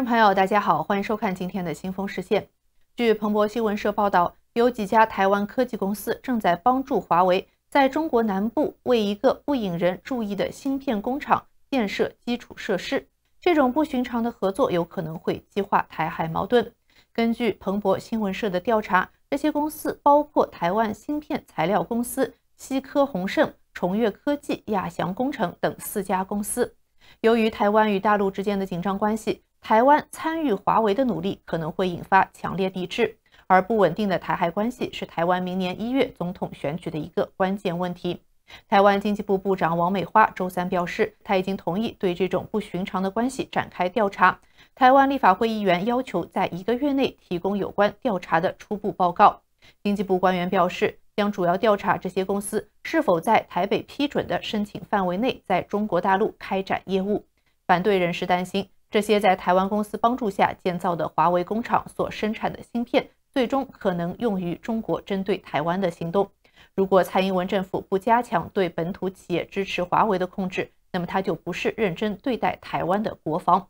众朋友，大家好，欢迎收看今天的新风视线。据彭博新闻社报道，有几家台湾科技公司正在帮助华为在中国南部为一个不引人注意的芯片工厂建设基础设施。这种不寻常的合作有可能会激化台海矛盾。根据彭博新闻社的调查，这些公司包括台湾芯片材料公司西科宏盛、崇越科技、亚翔工程等四家公司。由于台湾与大陆之间的紧张关系，台湾参与华为的努力可能会引发强烈抵制。而不稳定的台海关系是台湾明年一月总统选举的一个关键问题。台湾经济部部长王美花周三表示，他已经同意对这种不寻常的关系展开调查。台湾立法会议员要求在一个月内提供有关调查的初步报告。经济部官员表示，将主要调查这些公司是否在台北批准的申请范围内在中国大陆开展业务。反对人士担心，这些在台湾公司帮助下建造的华为工厂所生产的芯片，最终可能用于中国针对台湾的行动。如果蔡英文政府不加强对本土企业支持华为的控制，那么他就不是认真对待台湾的国防。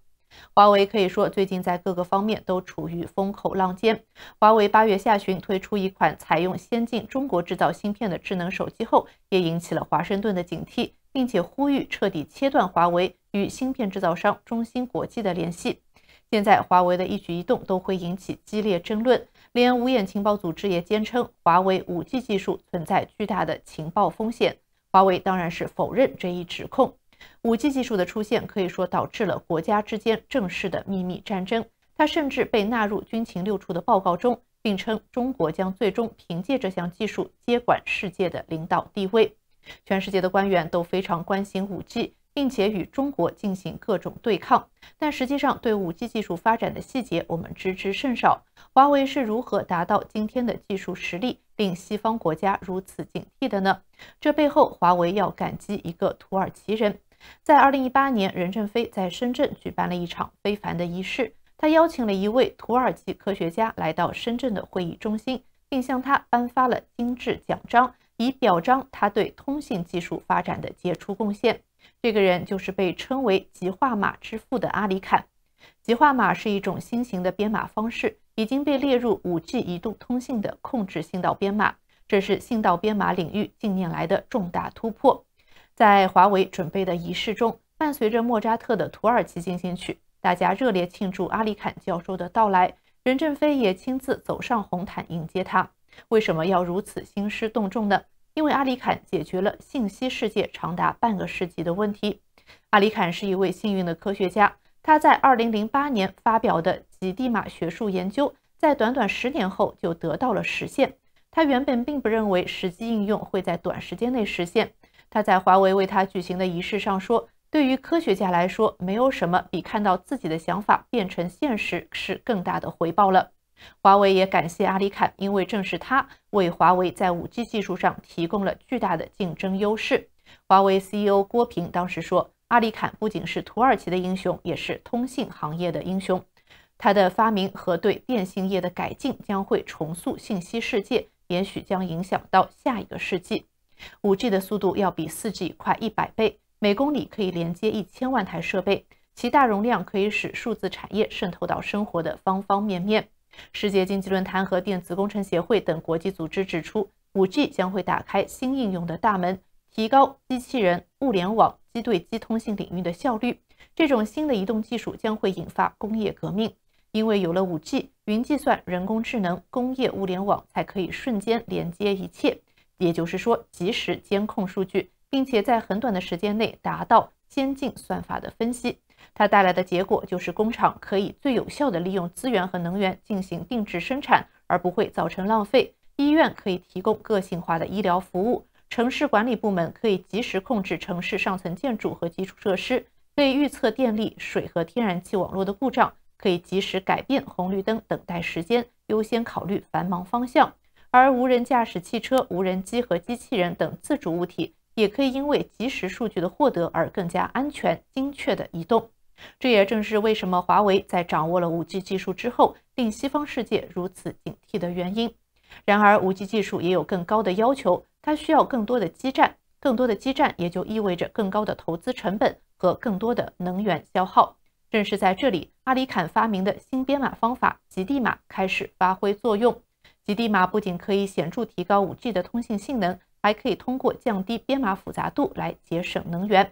华为可以说最近在各个方面都处于风口浪尖。华为八月下旬推出一款采用先进中国制造芯片的智能手机后，也引起了华盛顿的警惕，并且呼吁彻底切断华为与芯片制造商中芯国际的联系。现在华为的一举一动都会引起激烈争论，连五眼情报组织也坚称华为 5G 技术存在巨大的情报风险。华为当然是否认这一指控。五 G 技术的出现可以说导致了国家之间正式的秘密战争，它甚至被纳入军情六处的报告中，并称中国将最终凭借这项技术接管世界的领导地位。全世界的官员都非常关心五 G，并且与中国进行各种对抗，但实际上对五 G 技术发展的细节我们知之甚少。华为是如何达到今天的技术实力，令西方国家如此警惕的呢？这背后，华为要感激一个土耳其人。在二零一八年，任正非在深圳举办了一场非凡的仪式。他邀请了一位土耳其科学家来到深圳的会议中心，并向他颁发了精致奖章，以表彰他对通信技术发展的杰出贡献。这个人就是被称为“极化码之父”的阿里坎。极化码是一种新型的编码方式，已经被列入 5G 移动通信的控制信道编码。这是信道编码领域近年来的重大突破。在华为准备的仪式中，伴随着莫扎特的土耳其进行曲，大家热烈庆祝阿里坎教授的到来。任正非也亲自走上红毯迎接他。为什么要如此兴师动众呢？因为阿里坎解决了信息世界长达半个世纪的问题。阿里坎是一位幸运的科学家，他在2008年发表的极地码学术研究，在短短十年后就得到了实现。他原本并不认为实际应用会在短时间内实现。他在华为为他举行的仪式上说：“对于科学家来说，没有什么比看到自己的想法变成现实是更大的回报了。”华为也感谢阿里坎，因为正是他为华为在 5G 技术上提供了巨大的竞争优势。华为 CEO 郭平当时说：“阿里坎不仅是土耳其的英雄，也是通信行业的英雄。他的发明和对电信业的改进将会重塑信息世界，也许将影响到下一个世纪。” 5G 的速度要比 4G 快一百倍，每公里可以连接一千万台设备，其大容量可以使数字产业渗透到生活的方方面面。世界经济论坛和电子工程协会等国际组织指出，5G 将会打开新应用的大门，提高机器人、物联网、机对机通信领域的效率。这种新的移动技术将会引发工业革命，因为有了 5G，云计算、人工智能、工业物联网才可以瞬间连接一切。也就是说，及时监控数据，并且在很短的时间内达到先进算法的分析。它带来的结果就是，工厂可以最有效地利用资源和能源进行定制生产，而不会造成浪费。医院可以提供个性化的医疗服务，城市管理部门可以及时控制城市上层建筑和基础设施，可以预测电力、水和天然气网络的故障，可以及时改变红绿灯等待时间，优先考虑繁忙方向。而无人驾驶汽车、无人机和机器人等自主物体也可以因为即时数据的获得而更加安全、精确地移动。这也正是为什么华为在掌握了 5G 技术之后，令西方世界如此警惕的原因。然而，5G 技术也有更高的要求，它需要更多的基站，更多的基站也就意味着更高的投资成本和更多的能源消耗。正是在这里，阿里坎发明的新编码方法极地码开始发挥作用。极地码不仅可以显著提高 5G 的通信性能，还可以通过降低编码复杂度来节省能源。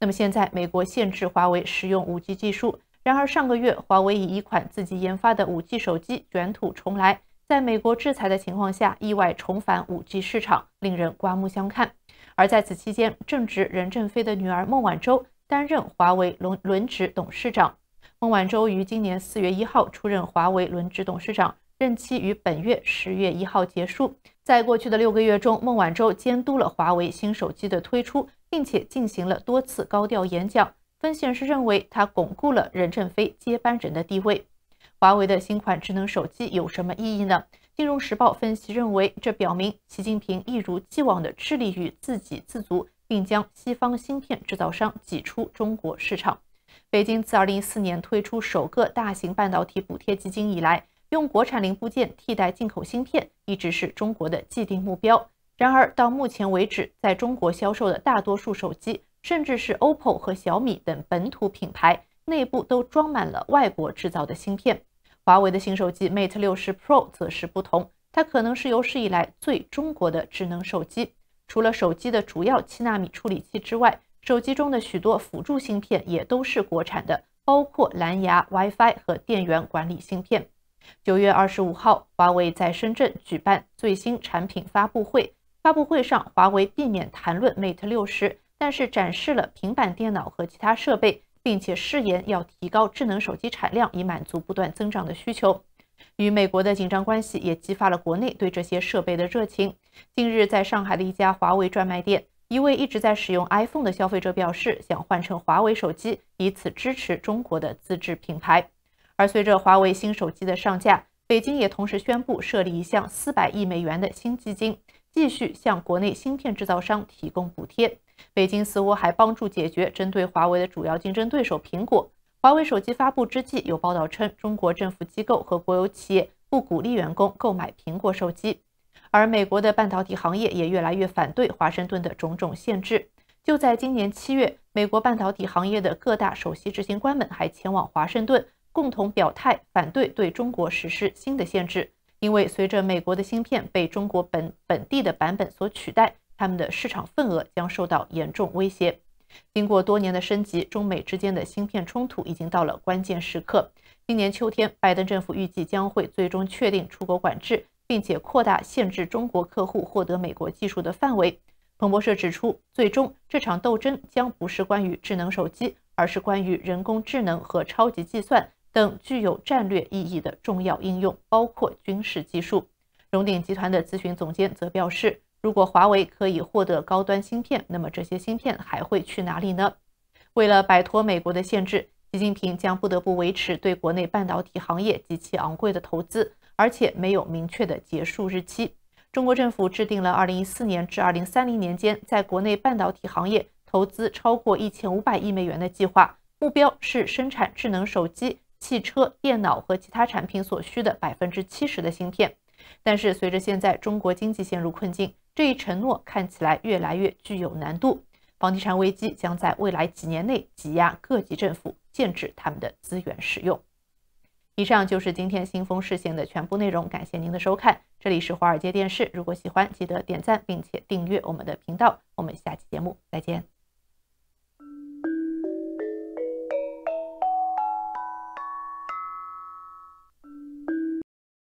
那么现在，美国限制华为使用 5G 技术。然而上个月，华为以一款自己研发的 5G 手机卷土重来，在美国制裁的情况下，意外重返 5G 市场，令人刮目相看。而在此期间，正值任正非的女儿孟晚舟。担任华为轮轮值董事长，孟晚舟于今年四月一号出任华为轮值董事长，任期于本月十月一号结束。在过去的六个月中，孟晚舟监督了华为新手机的推出，并且进行了多次高调演讲。分析人士认为，他巩固了任正非接班人的地位。华为的新款智能手机有什么意义呢？金融时报分析认为，这表明习近平一如既往地致力于自给自足。并将西方芯片制造商挤出中国市场。北京自2014年推出首个大型半导体补贴基金以来，用国产零部件替代进口芯片一直是中国的既定目标。然而，到目前为止，在中国销售的大多数手机，甚至是 OPPO 和小米等本土品牌，内部都装满了外国制造的芯片。华为的新手机 Mate 60 Pro 则是不同，它可能是有史以来最中国的智能手机。除了手机的主要七纳米处理器之外，手机中的许多辅助芯片也都是国产的，包括蓝牙、WiFi 和电源管理芯片。九月二十五号，华为在深圳举办最新产品发布会。发布会上，华为避免谈论 Mate 六十，但是展示了平板电脑和其他设备，并且誓言要提高智能手机产量，以满足不断增长的需求。与美国的紧张关系也激发了国内对这些设备的热情。近日，在上海的一家华为专卖店，一位一直在使用 iPhone 的消费者表示，想换成华为手机，以此支持中国的自制品牌。而随着华为新手机的上架，北京也同时宣布设立一项四百亿美元的新基金，继续向国内芯片制造商提供补贴。北京似乎还帮助解决针对华为的主要竞争对手苹果。华为手机发布之际，有报道称，中国政府机构和国有企业不鼓励员工购买苹果手机。而美国的半导体行业也越来越反对华盛顿的种种限制。就在今年七月，美国半导体行业的各大首席执行官们还前往华盛顿，共同表态反对对中国实施新的限制。因为随着美国的芯片被中国本本地的版本所取代，他们的市场份额将受到严重威胁。经过多年的升级，中美之间的芯片冲突已经到了关键时刻。今年秋天，拜登政府预计将会最终确定出口管制，并且扩大限制中国客户获得美国技术的范围。彭博社指出，最终这场斗争将不是关于智能手机，而是关于人工智能和超级计算等具有战略意义的重要应用，包括军事技术。荣鼎集团的咨询总监则表示。如果华为可以获得高端芯片，那么这些芯片还会去哪里呢？为了摆脱美国的限制，习近平将不得不维持对国内半导体行业极其昂贵的投资，而且没有明确的结束日期。中国政府制定了2014年至2030年间在国内半导体行业投资超过1500亿美元的计划，目标是生产智能手机、汽车、电脑和其他产品所需的百分之七十的芯片。但是，随着现在中国经济陷入困境，这一承诺看起来越来越具有难度，房地产危机将在未来几年内挤压各级政府，限制他们的资源使用。以上就是今天新风视线的全部内容，感谢您的收看，这里是华尔街电视。如果喜欢，记得点赞并且订阅我们的频道。我们下期节目再见。